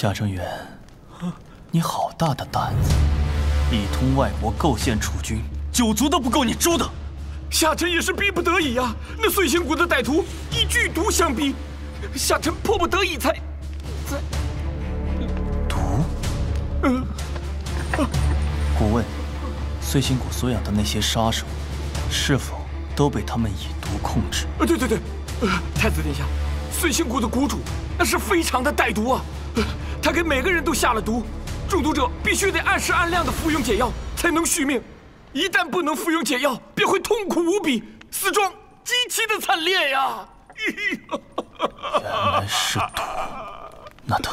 贾正元，你好大的胆子！里通外国构陷楚军，九族都不够你诛的。夏臣也是逼不得已啊。那碎星谷的歹徒以剧毒相逼，夏臣迫不得已才才毒。嗯。古问，碎星谷所养的那些杀手，是否都被他们以毒控制？呃，对对对，太子殿下，碎星谷的谷主那是非常的歹毒啊，他给每个人都下了毒，中毒者必须得按时按量的服用解药才能续命。一旦不能服用解药，便会痛苦无比，死状极其的惨烈呀！原来是毒，那得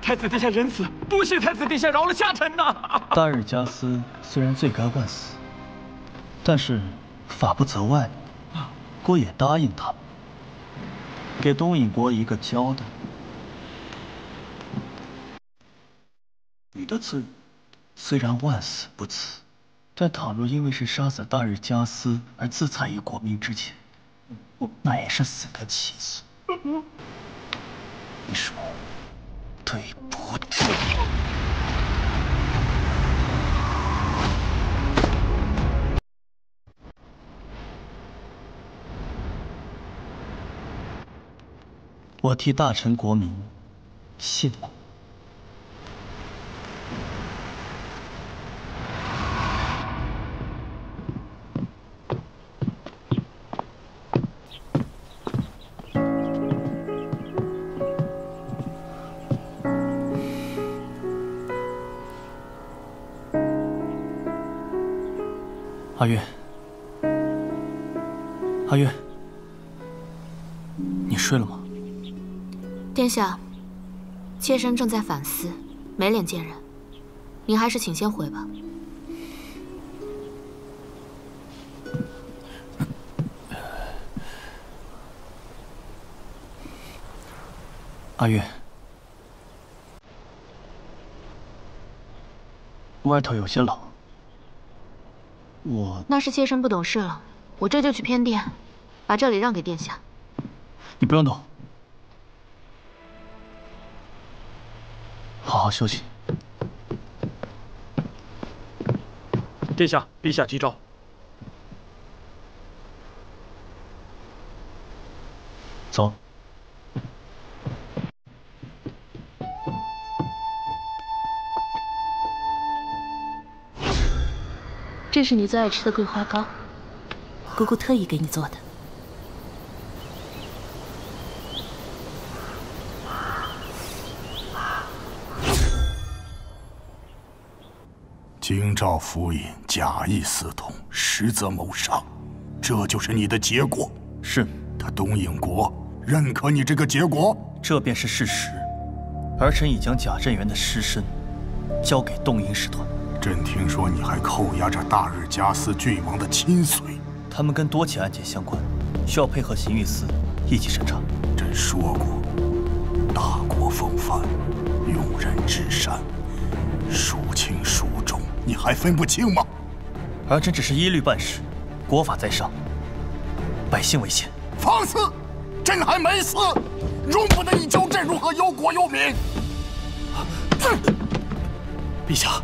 太子殿下仁慈，多谢太子殿下饶了下臣呐！大日加斯虽然罪该万死，但是法不责外，郭也答应他。给东瀛国一个交代。你的罪虽然万死不辞，但倘若因为是杀死大日加斯而自残于国民之前，那也是死得其所。你说对不对？我替大臣国民谢过。阿月，阿月，你睡了吗？殿下，妾身正在反思，没脸见人。您还是请先回吧。阿月，外头有些冷，我……那是妾身不懂事了，我这就去偏殿，把这里让给殿下。你不用动。好好休息。殿下，陛下急召。走。这是你最爱吃的桂花糕，姑姑特意给你做的。京兆府尹假意私通，实则谋杀，这就是你的结果。是，他东影国认可你这个结果，这便是事实。儿臣已将贾振元的尸身交给东瀛使团。朕听说你还扣押着大日加斯郡王的亲随，他们跟多起案件相关，需要配合刑狱司一起审查。朕说过，大国风范，用人至善，孰轻。你还分不清吗？儿臣只是依律办事，国法在上，百姓为先。放肆！朕还没死，容不得你教朕如何忧国忧民。陛下，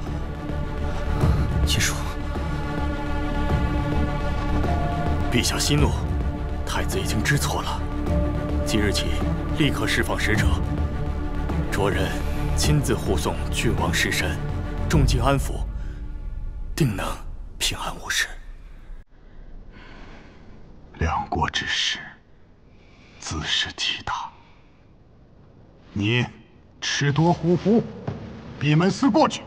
且说。陛下息怒，太子已经知错了。即日起，立刻释放使者，着人亲自护送郡王尸身，重金安抚。定能平安无事。两国之事，自是体大。你赤夺虎符，闭门思过去。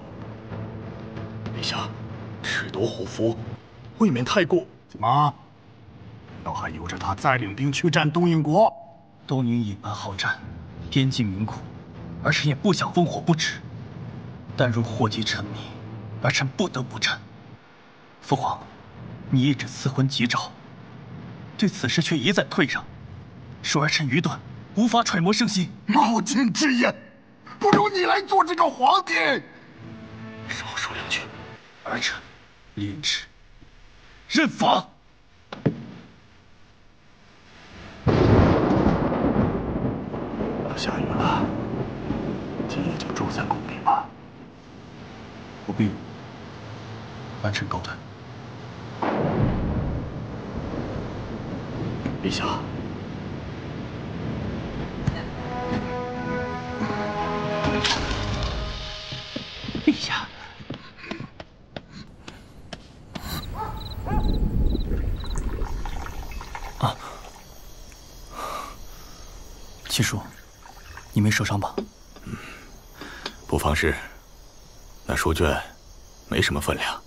陛下，赤夺虎符，未免太过。怎么？倒还由着他再领兵去战东瀛国？东瀛野蛮好战，边境民苦，儿臣也不想烽火不止。但若祸及臣民，儿臣不得不战。父皇，你一直赐婚急诏，对此事却一再退让，恕儿臣愚钝，无法揣摩圣心。冒进之言，不如你来做这个皇帝。少说两句，儿臣廉耻，认罚。要下雨了，今夜就住在宫里吧。不必，万臣告退。陛下，陛下，啊，七叔，你没受伤吧？不妨事。那书卷没什么分量，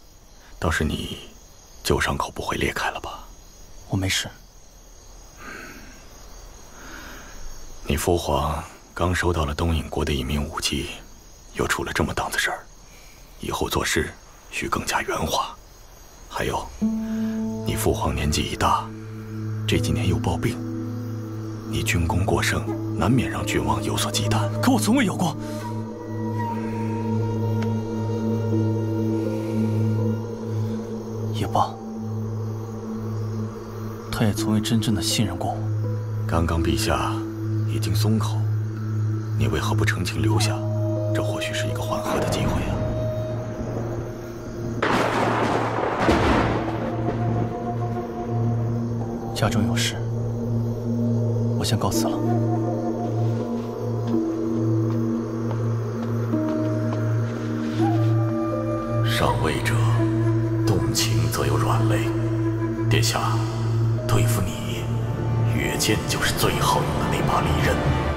倒是你旧伤口不会裂开了吧？我没事。你父皇刚收到了东瀛国的一名武姬，又出了这么档子事儿，以后做事需更加圆滑。还有，你父皇年纪已大，这几年又暴病，你军功过盛，难免让君王有所忌惮。可我从未有过。他也从未真正的信任过我。刚刚陛下已经松口，你为何不澄清留下？这或许是一个缓和的机会啊。家中有事，我先告辞了。上位者。动情则有软肋，殿下，对付你，月剑就是最好用的那把利刃。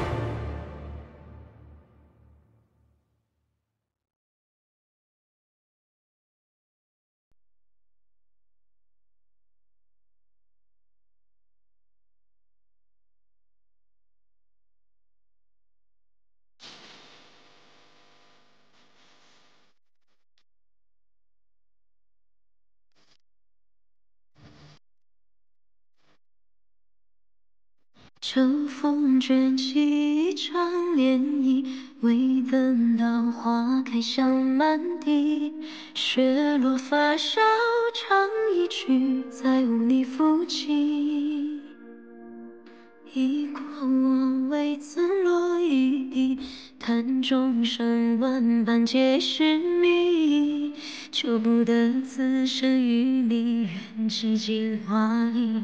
秋风卷起一场涟漪，未等到花开香满地，雪落发梢唱一曲，再无你抚琴。忆过往未曾落一滴，叹众生万般皆是谜，求不得此生与你缘起镜花影。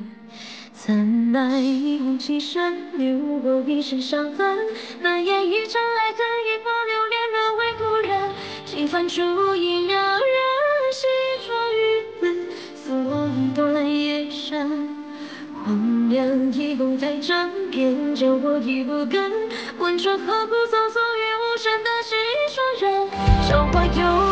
怎奈一往情深，留我一身伤痕。难言一场爱恨，一把留恋，沦为故人。几番烛影让人心若玉 lum 风断夜深。荒凉一梦在枕边，教我一不根。问春何苦匆匆于无声的心上人？韶华悠